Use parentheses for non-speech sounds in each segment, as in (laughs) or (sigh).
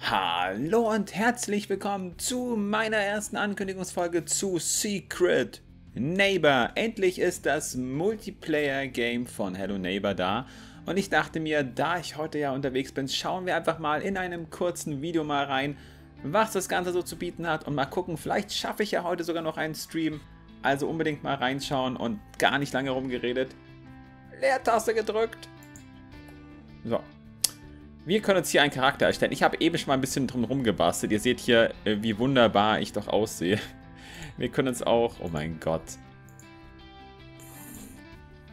Hallo und herzlich willkommen zu meiner ersten Ankündigungsfolge zu Secret Neighbor. Endlich ist das Multiplayer-Game von Hello Neighbor da. Und ich dachte mir, da ich heute ja unterwegs bin, schauen wir einfach mal in einem kurzen Video mal rein, was das Ganze so zu bieten hat. Und mal gucken, vielleicht schaffe ich ja heute sogar noch einen Stream. Also unbedingt mal reinschauen und gar nicht lange rumgeredet. Leertaste gedrückt. So. Wir können uns hier einen Charakter erstellen. Ich habe eben schon mal ein bisschen drum rumgebastelt. Ihr seht hier, äh, wie wunderbar ich doch aussehe. (laughs) Wir können uns auch... Oh mein Gott.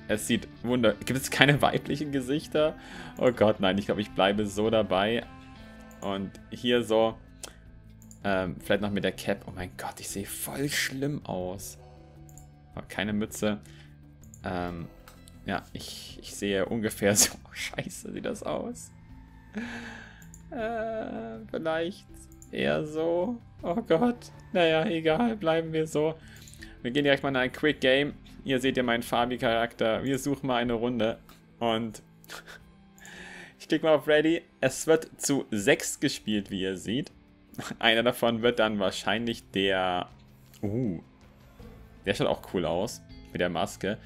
Es sieht wunder... Gibt es keine weiblichen Gesichter? Oh Gott, nein. Ich glaube, ich bleibe so dabei. Und hier so... Ähm, vielleicht noch mit der Cap. Oh mein Gott, ich sehe voll schlimm aus. Oh, keine Mütze. Ähm, ja, ich, ich sehe ungefähr (laughs) so. Scheiße, sieht das aus. Äh, vielleicht eher so. Oh Gott. Naja, egal, bleiben wir so. Wir gehen direkt mal in ein Quick Game. Hier seht ihr meinen Fabi-Charakter. Wir suchen mal eine Runde. Und (laughs) ich klicke mal auf Ready. Es wird zu sechs gespielt, wie ihr seht. Einer davon wird dann wahrscheinlich der... Uh, der schaut auch cool aus. Mit der Maske.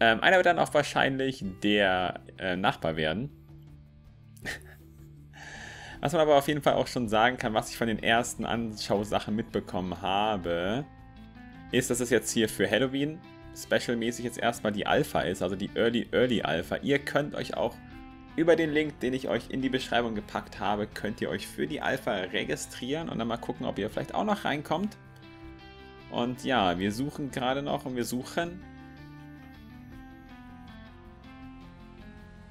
Ähm, einer wird dann auch wahrscheinlich der äh, Nachbar werden. Was man aber auf jeden Fall auch schon sagen kann, was ich von den ersten Anschausachen mitbekommen habe, ist, dass es jetzt hier für Halloween specialmäßig jetzt erstmal die Alpha ist, also die Early Early Alpha. Ihr könnt euch auch über den Link, den ich euch in die Beschreibung gepackt habe, könnt ihr euch für die Alpha registrieren und dann mal gucken, ob ihr vielleicht auch noch reinkommt. Und ja, wir suchen gerade noch und wir suchen.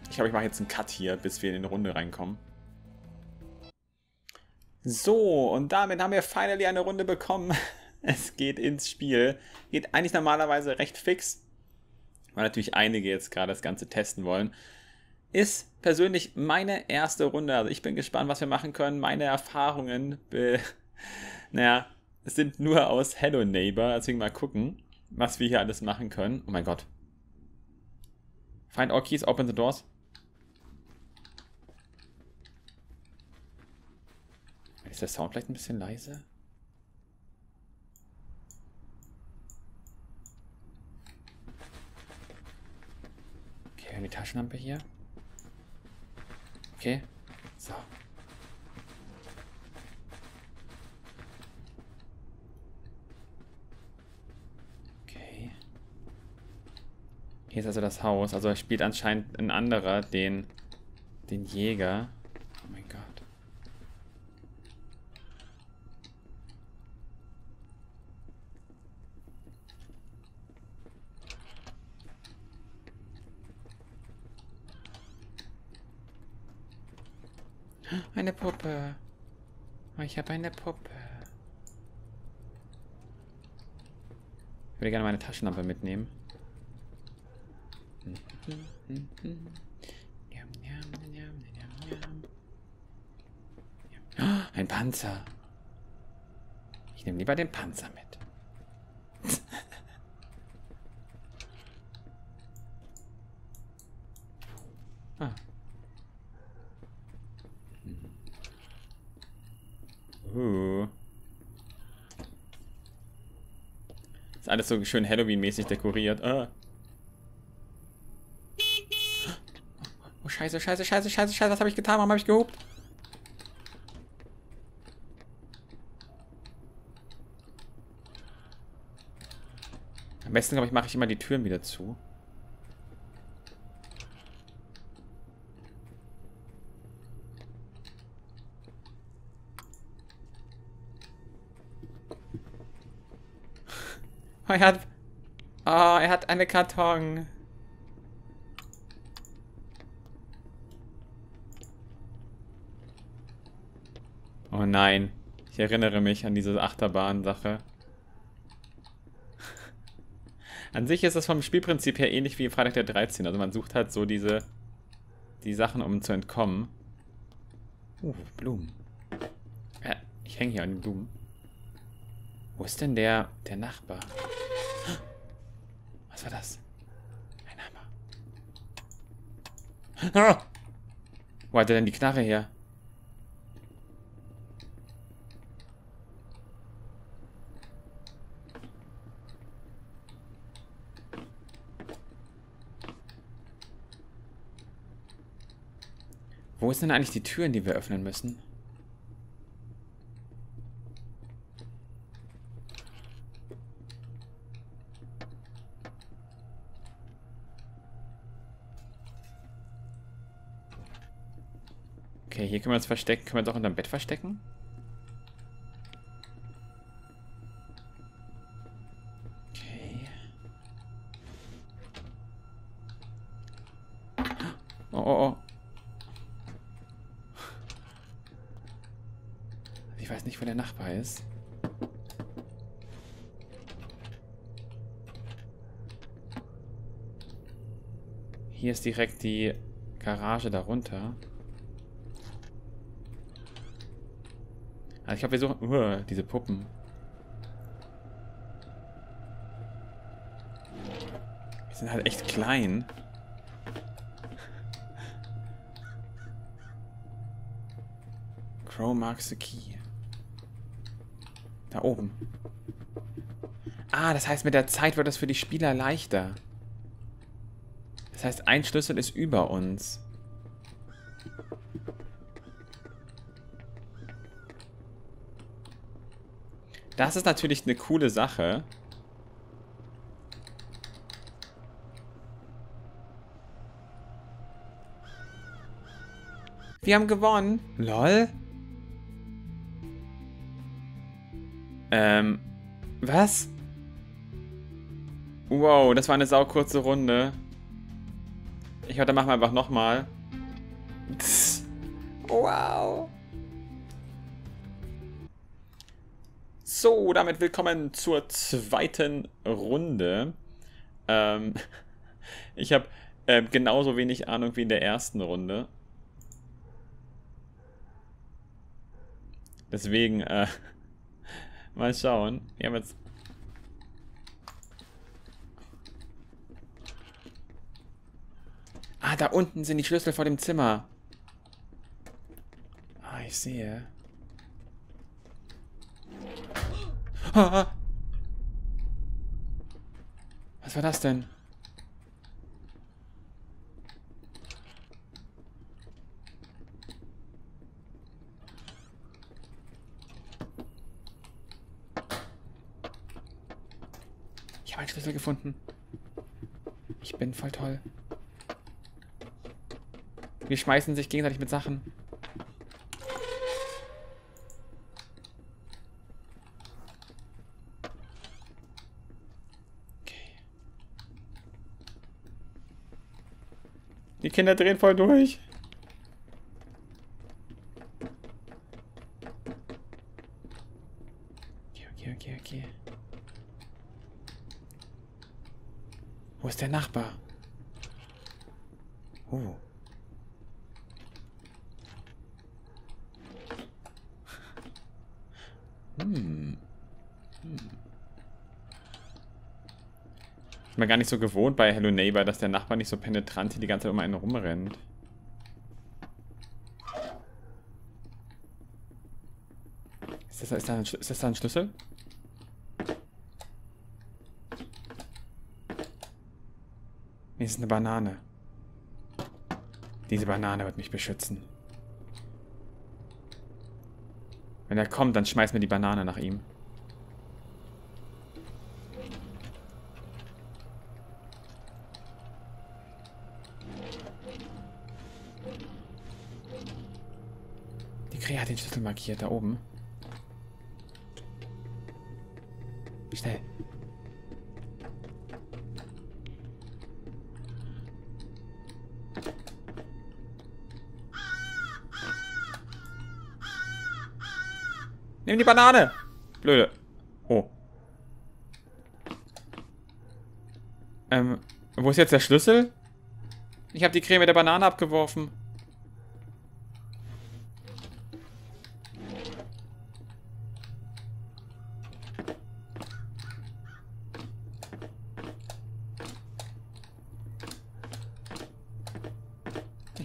Ich glaube, ich mache jetzt einen Cut hier, bis wir in die Runde reinkommen. So, und damit haben wir finally eine Runde bekommen. (laughs) Es geht ins Spiel. Geht eigentlich normalerweise recht fix, weil natürlich einige jetzt gerade das Ganze testen wollen. Ist persönlich meine erste Runde. Also ich bin gespannt, was wir machen können. Meine Erfahrungen, (laughs) naja, sind nur aus Hello Neighbor. Deswegen mal gucken, was wir hier alles machen können. Oh mein Gott. Find all keys, open the doors. Ist der Sound vielleicht ein bisschen leise? Okay, wir haben die Taschenlampe hier. Okay, so. Okay. Hier ist also das Haus. Also er spielt anscheinend ein anderer den, den Jäger. Eine Puppe. Oh, ich habe eine Puppe. Ich würde gerne meine Taschenlampe mitnehmen. Ein Panzer. Ich nehme lieber den Panzer mit. ah. Uh. Ist alles so schön Halloween-mäßig dekoriert. Ah. Oh, scheiße, scheiße, scheiße, scheiße, scheiße. Was habe ich getan? Warum habe ich gehobt? Am besten, glaube ich, mache ich immer die Türen wieder zu. Oh, er hat... Oh, er hat eine Karton. Oh nein. Ich erinnere mich an diese Achterbahn-Sache. An sich ist das vom Spielprinzip her ähnlich wie Freitag der 13. Also man sucht halt so diese die Sachen, um zu entkommen. Uh, Blumen. Ja, ich hänge hier an den Blumen. Wo ist denn der, der Nachbar? war das? Ein Hammer. Ah! Wo hat er denn die Knarre her? Wo ist denn eigentlich die Tür, die wir öffnen müssen? Okay, hier können wir uns verstecken. Können wir uns auch unterm Bett verstecken? Okay. Oh, oh, oh. Ich weiß nicht, wo der Nachbar ist. Hier ist direkt die Garage darunter. Also ich glaube, wir suchen... Uh, diese Puppen. Die sind halt echt klein. Crow marks the key. Da oben. Ah, das heißt, mit der Zeit wird es für die Spieler leichter. Das heißt, ein Schlüssel ist über uns. Das ist natürlich eine coole Sache. Wir haben gewonnen. Lol. Ähm, was? Wow, das war eine saukurze Runde. Ich hoffe, dann machen wir einfach nochmal. Wow. So, damit willkommen zur zweiten Runde. Ähm, (laughs) ich habe äh, genauso wenig Ahnung wie in der ersten Runde. Deswegen, äh, (laughs) mal schauen. Wir haben jetzt... Ah, da unten sind die Schlüssel vor dem Zimmer. Ah, ich sehe. (laughs) Was war das denn? Ich habe einen Schlüssel gefunden. Ich bin voll toll. Wir schmeißen sich gegenseitig mit Sachen. Kinder drehen voll durch. Okay, okay, okay, okay. Wo ist der Nachbar? Oh. Hm. Ich bin mir gar nicht so gewohnt bei Hello Neighbor, dass der Nachbar nicht so penetrant hier die ganze Zeit um einen rumrennt. Ist das, ist, da ein, ist das da ein Schlüssel? Nee, ist eine Banane. Diese Banane wird mich beschützen. Wenn er kommt, dann schmeißen wir die Banane nach ihm. Krähe hat den Schlüssel markiert, da oben. Schnell. Nimm die Banane! Blöde. Oh. Ähm, wo ist jetzt der Schlüssel? Ich habe die Creme der Banane abgeworfen.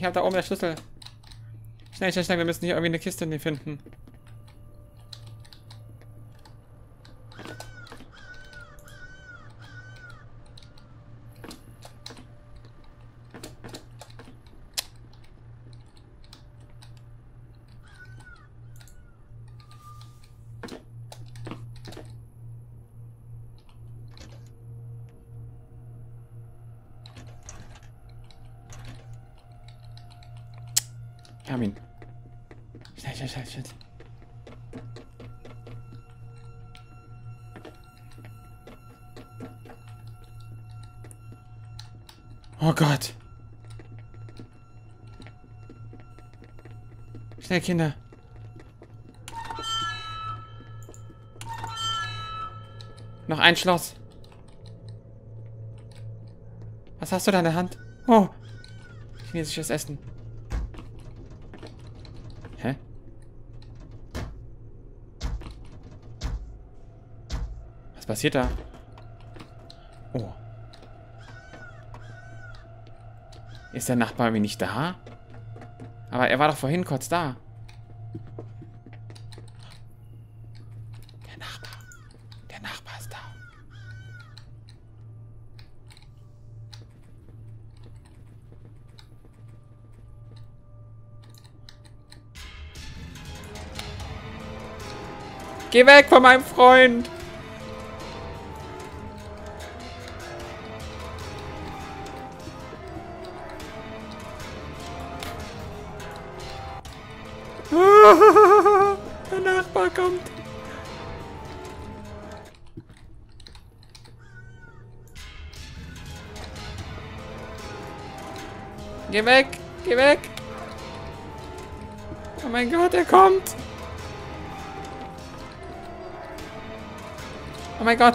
Ich habe da oben der Schlüssel. Schnell, schnell, schnell. Wir müssen hier irgendwie eine Kiste finden. Wir haben ihn. Schnell, schnell, schnell, schnell. Oh Gott. Schnell, Kinder. Noch ein Schloss. Was hast du da in der Hand? Oh. Chinesisches Essen. Passiert da? Oh. Ist der Nachbar irgendwie nicht da? Aber er war doch vorhin kurz da. Der Nachbar. Der Nachbar ist da. Geh weg von meinem Freund! (laughs) Der Nachbar kommt. Geh weg! Geh weg! Oh mein Gott, er kommt! Oh mein Gott!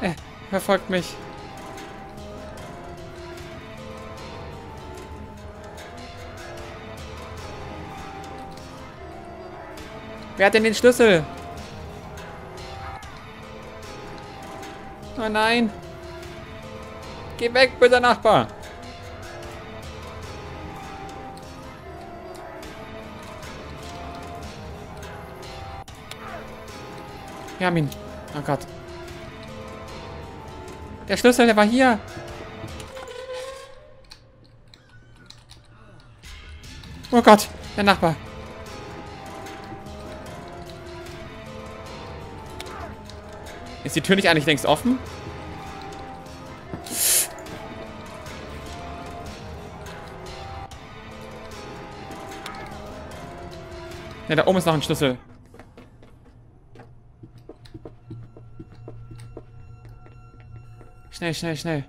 Er verfolgt mich. Wer hat denn den Schlüssel? Oh nein. Geh weg, böser Nachbar. Wir haben ihn. Oh Gott. Der Schlüssel, der war hier. Oh Gott, der Nachbar. Ist die Tür nicht eigentlich längst offen? Ja, da oben ist noch ein Schlüssel. Schnell, schnell, schnell.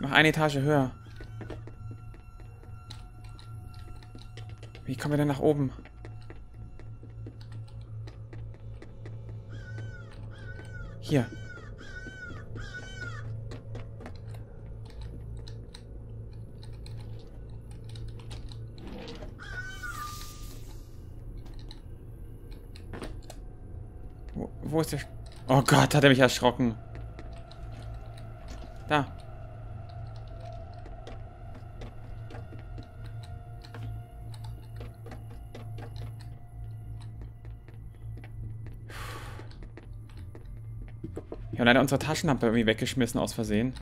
Noch eine Etage höher. Wie kommen wir denn nach oben? Wo, ist der... Oh Gott, hat er mich erschrocken. Da. Wir haben leider unsere Taschenlampe irgendwie weggeschmissen aus Versehen.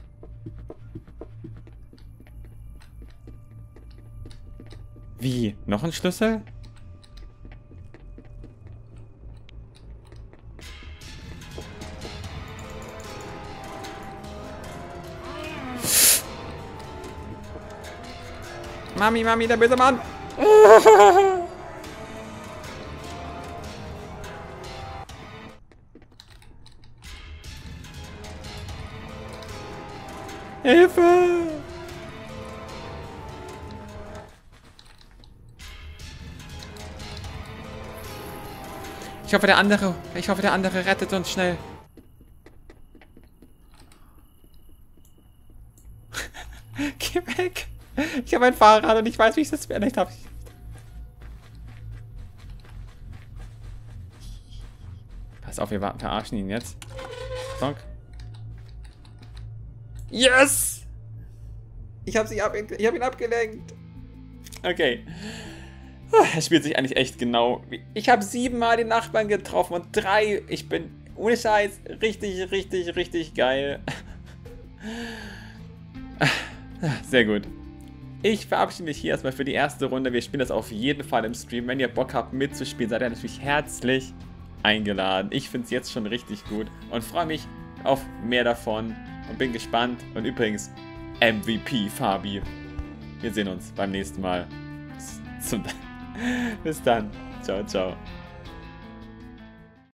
Wie? Noch ein Schlüssel? Mami, Mami, der böse Mann! (laughs) Hilfe! Ich hoffe, der andere, ich hoffe, der andere rettet uns schnell. (laughs) Geh weg. (laughs) Ich habe ein Fahrrad und ich weiß, wie ich das beendet habe. Pass auf, wir verarschen ihn jetzt. Donk. Yes! Ich habe hab ihn abgelenkt. Okay. Es (sighs) spielt sich eigentlich echt genau. Ich habe siebenmal den Nachbarn getroffen und drei. Ich bin ohne Scheiß richtig, richtig, richtig geil. (laughs) Sehr gut. Ich verabschiede mich hier erstmal für die erste Runde. Wir spielen das auf jeden Fall im Stream. Wenn ihr Bock habt mitzuspielen, seid ihr natürlich herzlich eingeladen. Ich finde es jetzt schon richtig gut und freue mich auf mehr davon und bin gespannt. Und übrigens, MVP, Fabi. Wir sehen uns beim nächsten Mal. Bis (laughs) dann. Ciao, ciao.